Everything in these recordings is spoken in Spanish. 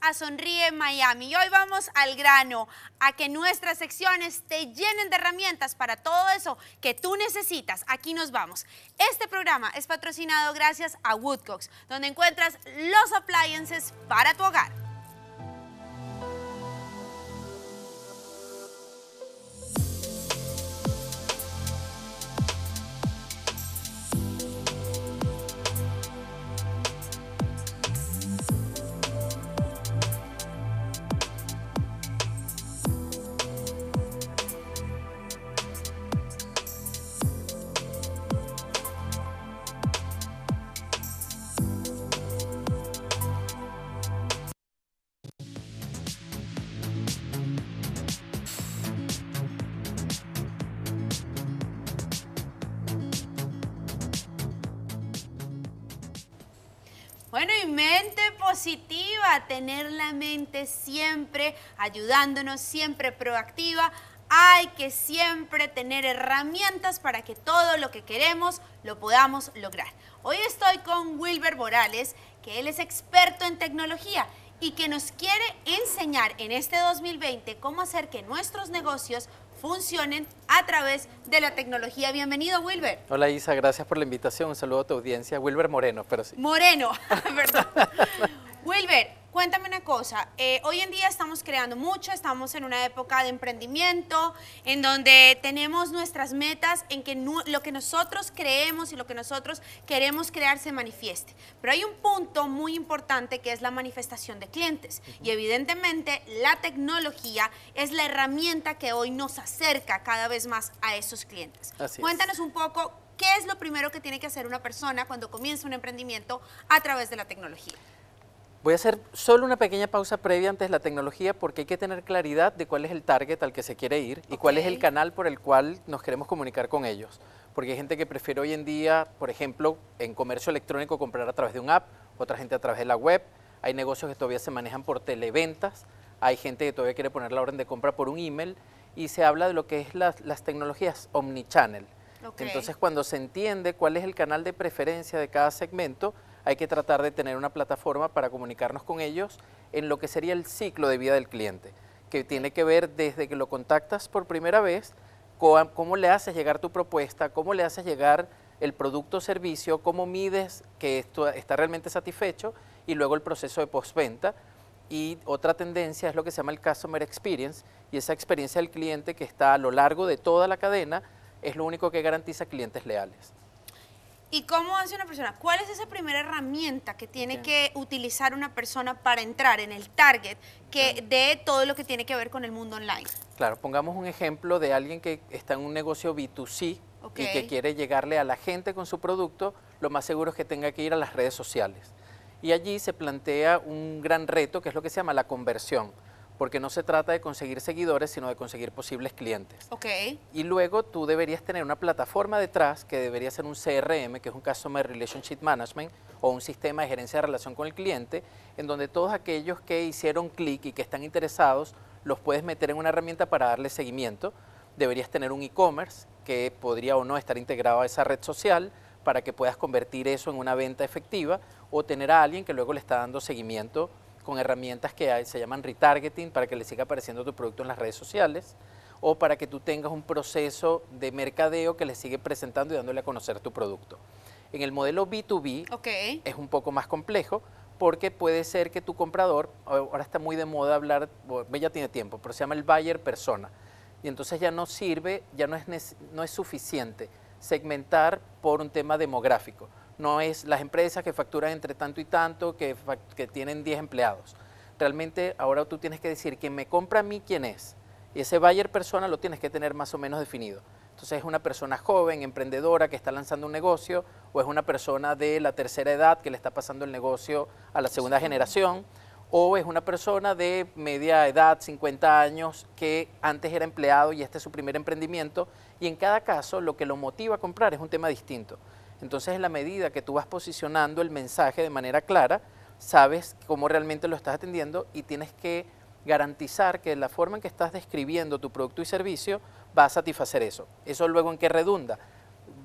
A Sonríe Miami. Y hoy vamos al grano, a que nuestras secciones te llenen de herramientas para todo eso que tú necesitas. Aquí nos vamos. Este programa es patrocinado gracias a Woodcocks, donde encuentras los appliances para tu hogar. Bueno, y mente positiva, tener la mente siempre ayudándonos, siempre proactiva. Hay que siempre tener herramientas para que todo lo que queremos lo podamos lograr. Hoy estoy con Wilber Morales, que él es experto en tecnología y que nos quiere enseñar en este 2020 cómo hacer que nuestros negocios funcionen a través de la tecnología. Bienvenido, Wilber. Hola Isa, gracias por la invitación. Un saludo a tu audiencia. Wilber Moreno, pero sí. Moreno, perdón. Wilber, cuéntame una cosa. Eh, hoy en día estamos creando mucho, estamos en una época de emprendimiento, en donde tenemos nuestras metas, en que lo que nosotros creemos y lo que nosotros queremos crear se manifieste. Pero hay un punto muy importante que es la manifestación de clientes. Y evidentemente la tecnología es la herramienta que hoy nos acerca cada vez más a esos clientes. Así es. Cuéntanos un poco qué es lo primero que tiene que hacer una persona cuando comienza un emprendimiento a través de la tecnología. Voy a hacer solo una pequeña pausa previa antes de la tecnología porque hay que tener claridad de cuál es el target al que se quiere ir y cuál es el canal por el cual nos queremos comunicar con ellos. Porque hay gente que prefiere hoy en día, por ejemplo, en comercio electrónico comprar a través de un app, otra gente a través de la web, hay negocios que todavía se manejan por televentas, hay gente que todavía quiere poner la orden de compra por un email y se habla de lo que es las, las tecnologías omnichannel. Ok. Entonces, cuando se entiende cuál es el canal de preferencia de cada segmento, hay que tratar de tener una plataforma para comunicarnos con ellos en lo que sería el ciclo de vida del cliente, que tiene que ver desde que lo contactas por primera vez, cómo le haces llegar tu propuesta, cómo le haces llegar el producto o servicio, cómo mides que esto está realmente satisfecho y luego el proceso de postventa. Y otra tendencia es lo que se llama el Customer Experience y esa experiencia del cliente que está a lo largo de toda la cadena es lo único que garantiza clientes leales. ¿Y cómo hace una persona? ¿Cuál es esa primera herramienta que tiene Bien. que utilizar una persona para entrar en el target que de todo lo que tiene que ver con el mundo online? Claro, pongamos un ejemplo de alguien que está en un negocio B2C Ok. y que quiere llegarle a la gente con su producto, lo más seguro es que tenga que ir a las redes sociales. Y allí se plantea un gran reto que es lo que se llama la conversión, porque no se trata de conseguir seguidores, sino de conseguir posibles clientes. Ok. Y luego tú deberías tener una plataforma detrás que debería ser un CRM, que es un Customer Relationship Management, o un sistema de gerencia de relación con el cliente, en donde todos aquellos que hicieron clic y que están interesados, los puedes meter en una herramienta para darle seguimiento. Deberías tener un e-commerce que podría o no estar integrado a esa red social para que puedas convertir eso en una venta efectiva o tener a alguien que luego le está dando seguimiento con herramientas que hay- se llaman retargeting para que le siga apareciendo tu producto en las redes sociales o para que tú tengas un proceso de mercadeo que le sigue presentando y dándole a conocer tu producto. En el modelo B2B Ok. es un poco más complejo porque puede ser que tu comprador, ahora está muy de moda hablar, ya tiene tiempo, pero se llama el buyer persona. Y entonces ya no sirve, ya no es, no es suficiente segmentar por un tema demográfico. No es las empresas que facturan entre tanto y tanto, que, tienen 10 empleados. Realmente ahora tú tienes que decir, quien me compra a mí, ¿quién es? Y ese buyer persona lo tienes que tener más o menos definido. Entonces es una persona joven, emprendedora, que está lanzando un negocio, o es una persona de la tercera edad que le está pasando el negocio a la segunda generación, o es una persona de media edad, 50 años, que antes era empleado y este es su primer emprendimiento, y en cada caso lo que lo motiva a comprar es un tema distinto. Entonces, en la medida que tú vas posicionando el mensaje de manera clara, sabes cómo realmente lo estás atendiendo y tienes que garantizar que la forma en que estás describiendo tu producto y servicio va a satisfacer eso. Eso luego en qué redunda.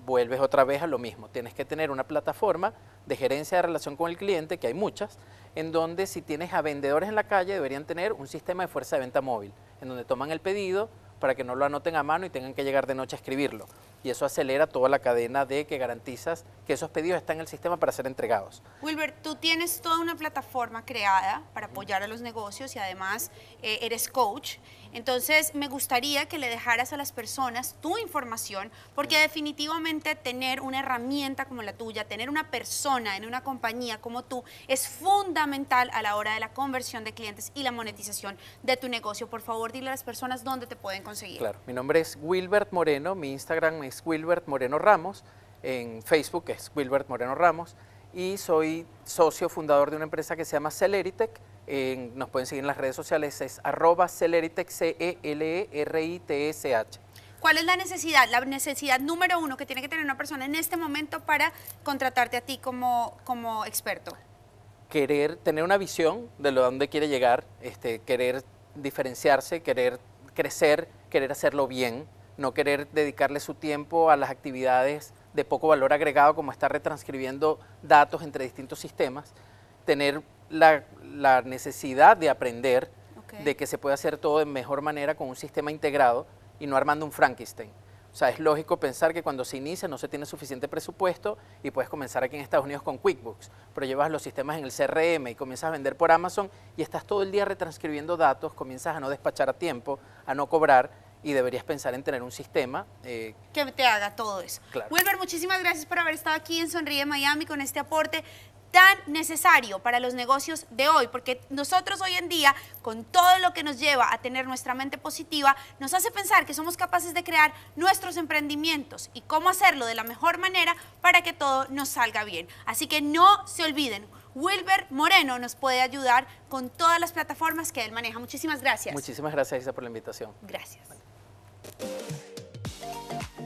vuelves otra vez a lo mismo. Tienes que tener una plataforma de gerencia de relación con el cliente, que hay muchas, en donde si tienes a vendedores en la calle deberían tener un sistema de fuerza de venta móvil, en donde toman el pedido para que no lo anoten a mano y tengan que llegar de noche a escribirlo. Y eso acelera toda la cadena de que garantizas que esos pedidos están en el sistema para ser entregados. Wilber, tú tienes toda una plataforma creada para apoyar a los negocios y además eh, eres coach. Entonces, me gustaría que le dejaras a las personas tu información, porque definitivamente tener una herramienta como la tuya, tener una persona en una compañía como tú, es fundamental a la hora de la conversión de clientes y la monetización de tu negocio. Por favor, dile a las personas dónde te pueden conseguir. Claro, mi nombre es Wilbert Moreno, mi Instagram es Wilbert Moreno Ramos, en Facebook es Wilbert Moreno Ramos y soy socio fundador de una empresa que se llama Celeritech. nos pueden seguir en las redes sociales, es arroba Celeritech, C-E-L-E-R-I-T-S-H. ¿Cuál es la necesidad? La necesidad número uno que tiene que tener una persona en este momento para contratarte a ti como, como experto. Querer tener una visión de lo dónde quiere llegar, este, querer diferenciarse, querer crecer, querer hacerlo bien, no querer dedicarle su tiempo a las actividades de poco valor agregado como estar retranscribiendo datos entre distintos sistemas, tener la, necesidad de aprender de que se puede hacer todo de mejor manera con un sistema integrado y no armando un Frankenstein. O sea, es lógico pensar que cuando se inicia no se tiene suficiente presupuesto y puedes comenzar aquí en Estados Unidos con QuickBooks, pero llevas los sistemas en el CRM y comienzas a vender por Amazon y estás todo el día retranscribiendo datos, comienzas a no despachar a tiempo, a no cobrar y deberías pensar en tener un sistema eh, que te haga todo eso. Claro. Wilber, muchísimas gracias por haber estado aquí en Sonríe Miami con este aporte tan necesario para los negocios de hoy, porque nosotros hoy en día, con todo lo que nos lleva a tener nuestra mente positiva, nos hace pensar que somos capaces de crear nuestros emprendimientos y cómo hacerlo de la mejor manera para que todo nos salga bien. Así que no se olviden, Wilber Moreno nos puede ayudar con todas las plataformas que él maneja. Muchísimas gracias. Muchísimas gracias, Isa, por la invitación. Gracias. どうぞ。